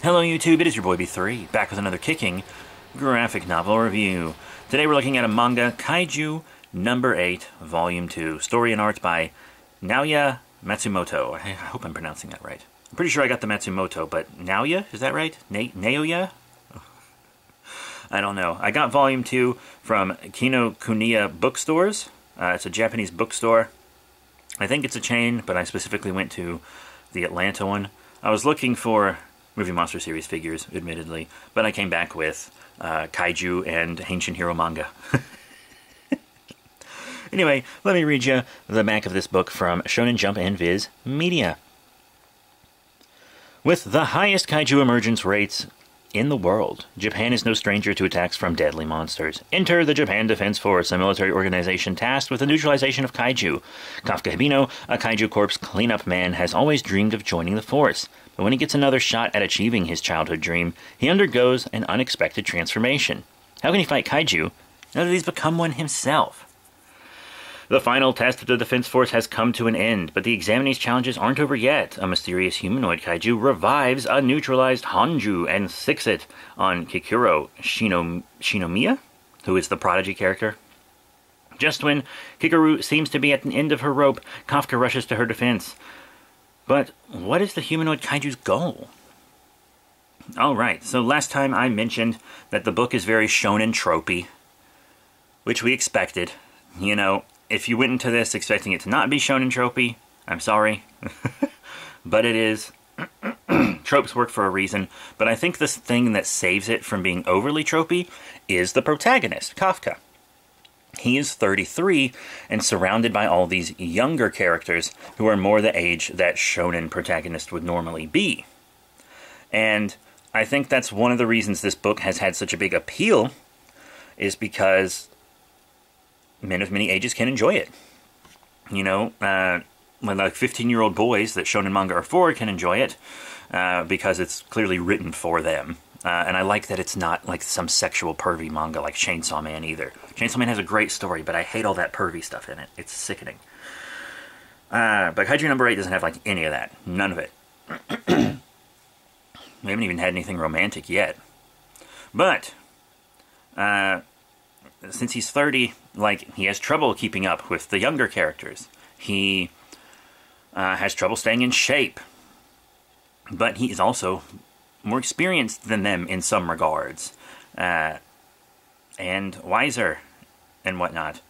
Hello YouTube, it is your boy B3, back with another kicking graphic novel review. Today we're looking at a manga, Kaiju Number 8, Volume 2, story and art by Naoya Matsumoto. I hope I'm pronouncing that right. I'm pretty sure I got the Matsumoto, but Naoya, is that right? Na- Naoya? I don't know. I got Volume 2 from Kinokuniya Bookstores. Uh, it's a Japanese bookstore. I think it's a chain, but I specifically went to the Atlanta one. I was looking for Movie Monster Series figures, admittedly, but I came back with uh, Kaiju and Ancient Hero manga. anyway, let me read you the back of this book from Shonen Jump and Viz Media. With the highest kaiju emergence rates in the world, Japan is no stranger to attacks from deadly monsters. Enter the Japan Defense Force, a military organization tasked with the neutralization of kaiju. Kafka Hibino, a kaiju corpse cleanup man, has always dreamed of joining the force. But when he gets another shot at achieving his childhood dream, he undergoes an unexpected transformation. How can he fight kaiju now that he's become one himself? The final test of the Defense Force has come to an end, but the examinee's challenges aren't over yet. A mysterious humanoid kaiju revives a neutralized Honju and sics it on Kikoru Shino- Shinomiya, who is the prodigy character. Just when Kikoru seems to be at the end of her rope, Kafka rushes to her defense. But what is the humanoid kaiju's goal? Alright, so last time I mentioned that the book is very shonen tropey, which we expected. You know, if you went into this expecting it to not be shonen tropey, I'm sorry. but it is. Tropes work for a reason, but I think the thing that saves it from being overly tropey is the protagonist, Kafka. He is 33 and surrounded by all these younger characters who are more the age that shonen protagonist would normally be. And I think that's one of the reasons this book has had such a big appeal is because men of many ages can enjoy it. You know, uh, like 15 year old boys that shonen manga are for can enjoy it uh, because it's clearly written for them. Uh, and I like that it's not like some sexual pervy manga like Chainsaw Man either. Chainsaw Man has a great story, but I hate all that pervy stuff in it. It's sickening. Uh, but Kaiju number 8 doesn't have like any of that. None of it. we haven't even had anything romantic yet. But, uh, since he's 30, like, he has trouble keeping up with the younger characters. He uh, has trouble staying in shape. But he is also more experienced than them in some regards, uh, and wiser and whatnot.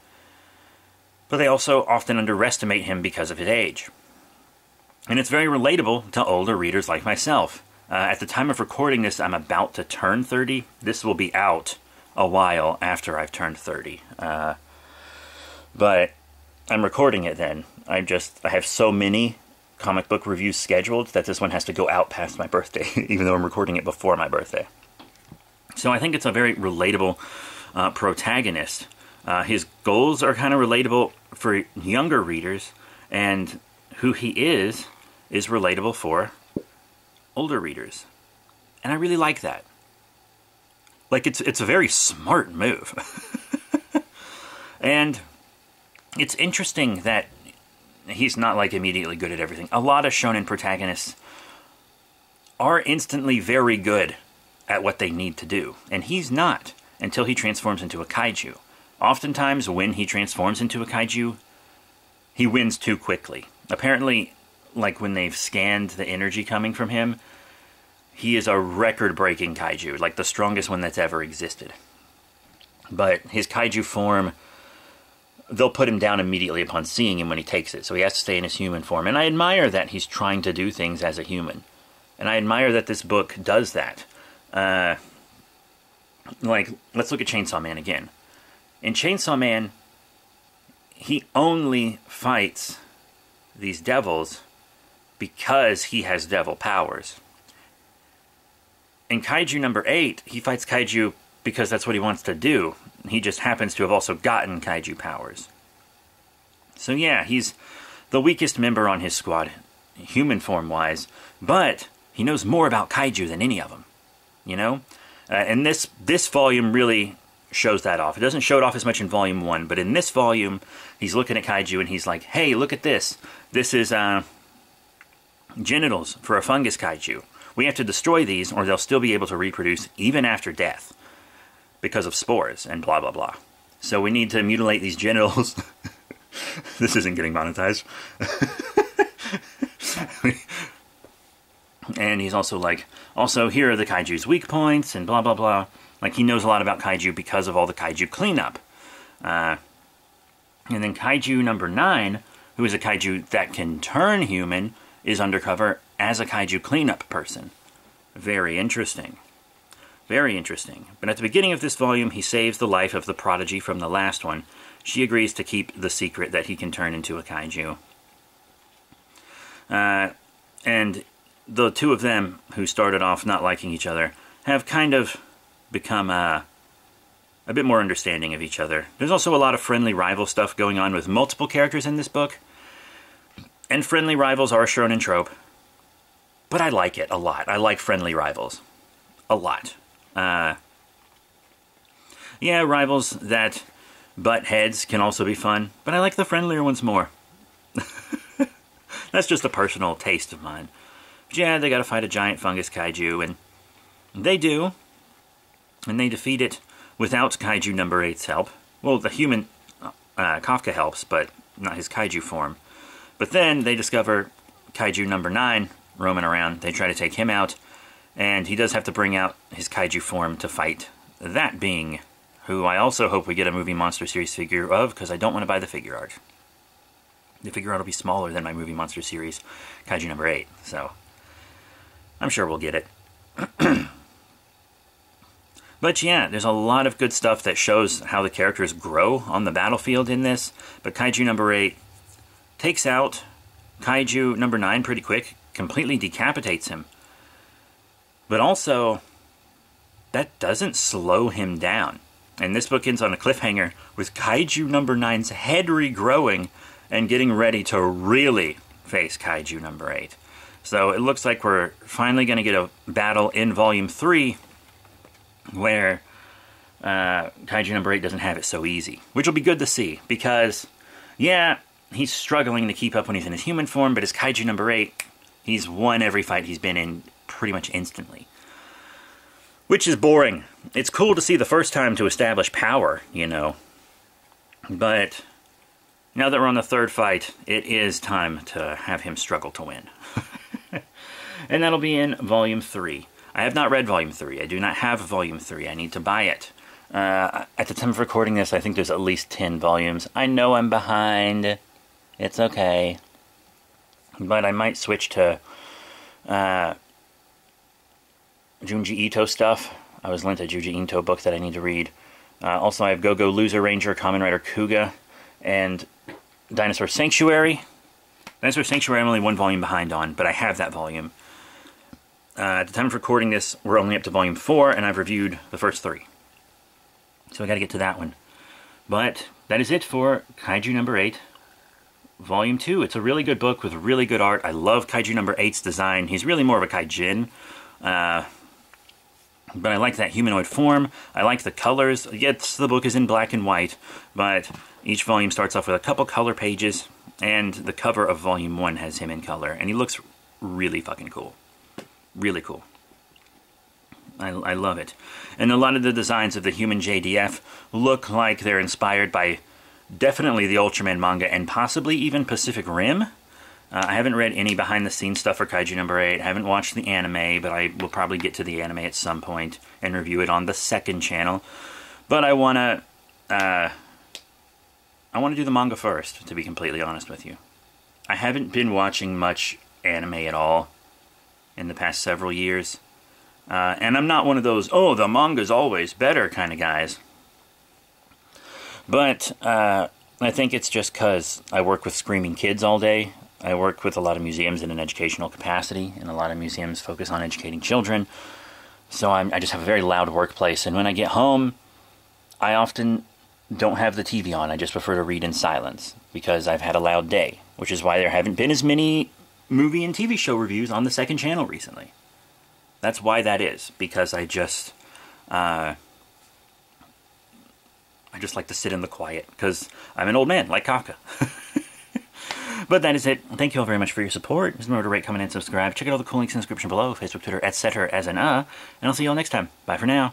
But they also often underestimate him because of his age. And it's very relatable to older readers like myself. Uh, at the time of recording this, I'm about to turn 30. This will be out a while after I've turned 30. Uh, but I'm recording it then. I just I have so many comic book reviews scheduled that this one has to go out past my birthday, even though I'm recording it before my birthday. So I think it's a very relatable uh, protagonist. Uh, his goals are kind of relatable for younger readers, and who he is is relatable for older readers. And I really like that. Like it's it's a very smart move. and it's interesting that he's not like immediately good at everything. A lot of shonen protagonists are instantly very good at what they need to do, and he's not until he transforms into a kaiju. Oftentimes, when he transforms into a kaiju, he wins too quickly. Apparently, like when they've scanned the energy coming from him, he is a record breaking kaiju, like the strongest one that's ever existed. But his kaiju form they'll put him down immediately upon seeing him when he takes it. So he has to stay in his human form. And I admire that he's trying to do things as a human. And I admire that this book does that. Uh, like, let's look at Chainsaw Man again. In Chainsaw Man, he only fights these devils because he has devil powers. In Kaiju number 8, he fights Kaiju because that's what he wants to do. He just happens to have also gotten kaiju powers. So, yeah, he's the weakest member on his squad, human form wise, but he knows more about kaiju than any of them. You know? Uh, and this, this volume really shows that off. It doesn't show it off as much in volume one, but in this volume, he's looking at kaiju and he's like, hey, look at this. This is uh, genitals for a fungus kaiju. We have to destroy these, or they'll still be able to reproduce even after death because of spores and blah blah blah. So we need to mutilate these genitals. this isn't getting monetized. and he's also like, also here are the kaiju's weak points and blah blah blah. Like he knows a lot about kaiju because of all the kaiju cleanup. Uh, and then kaiju number nine, who is a kaiju that can turn human, is undercover as a kaiju cleanup person. Very interesting. Very interesting. But at the beginning of this volume, he saves the life of the prodigy from the last one. She agrees to keep the secret that he can turn into a kaiju. Uh, and the two of them, who started off not liking each other, have kind of become uh, a bit more understanding of each other. There's also a lot of friendly rival stuff going on with multiple characters in this book. And friendly rivals are a shonen trope. But I like it a lot. I like friendly rivals. A lot. Uh, yeah, rivals that butt heads can also be fun, but I like the friendlier ones more. That's just a personal taste of mine. But yeah, they gotta fight a giant fungus kaiju, and they do. And they defeat it without kaiju number 8's help. Well, the human uh, Kafka helps, but not his kaiju form. But then they discover kaiju number 9 roaming around. They try to take him out, and he does have to bring out his kaiju form to fight that being, who I also hope we get a movie monster series figure of, because I don't want to buy the Figuarts. The Figuarts will be smaller than my movie monster series kaiju number 8, so I'm sure we'll get it. but yeah, there's a lot of good stuff that shows how the characters grow on the battlefield in this. But Kaiju number 8 takes out Kaiju number 9 pretty quick, completely decapitates him. But also, that doesn't slow him down. And this book ends on a cliffhanger with Kaiju number nine's head regrowing and getting ready to really face Kaiju number 8. So it looks like we're finally going to get a battle in Volume 3 where uh, Kaiju number 8 doesn't have it so easy. Which will be good to see because, yeah, he's struggling to keep up when he's in his human form, but as Kaiju number 8, he's won every fight he's been in pretty much instantly. Which is boring. It's cool to see the first time to establish power, you know. But now that we're on the third fight, it is time to have him struggle to win. and that'll be in Volume 3. I have not read Volume 3. I do not have Volume 3. I need to buy it. Uh, at the time of recording this, I think there's at least 10 volumes. I know I'm behind. It's okay. But I might switch to uh, Junji Ito stuff. I was lent a Junji Ito book that I need to read. Uh, also, I have Go Go Loser Ranger, Kamen Rider Kuuga, and Dinosaur Sanctuary. Dinosaur Sanctuary I'm only one volume behind on, but I have that volume. Uh, at the time of recording this, we're only up to volume 4, and I've reviewed the first three. So I gotta get to that one. But that is it for Kaiju number 8, volume 2. It's a really good book with really good art. I love Kaiju number 8's design. He's really more of a Kaijin. Uh, but I like that humanoid form. I like the colors. Yes, the book is in black and white, but each volume starts off with a couple color pages, and the cover of volume 1 has him in color, and he looks really fucking cool really cool. I, I love it. And a lot of the designs of the human JDF look like they're inspired by definitely the Ultraman manga and possibly even Pacific Rim. Uh, I haven't read any behind the scenes stuff for Kaiju number 8. I haven't watched the anime, but I will probably get to the anime at some point and review it on the second channel. But I want to uh, I want to do the manga first, to be completely honest with you. I haven't been watching much anime at all in the past several years. Uh, and I'm not one of those, oh, the manga's always better kind of guys. But uh, I think it's just because I work with screaming kids all day. I work with a lot of museums in an educational capacity, and a lot of museums focus on educating children. So I'm, I just have a very loud workplace. And when I get home, I often don't have the TV on. I just prefer to read in silence because I've had a loud day, which is why there haven't been as many movie and TV show reviews on the second channel recently. That's why that is, because I just, uh, I just like to sit in the quiet, because I'm an old man, like Kafka. But that is it. Thank you all very much for your support. Just remember to rate, comment, and subscribe. Check out all the cool links in the description below, Facebook, Twitter, etc. as an uh. And I'll see you all next time. Bye for now.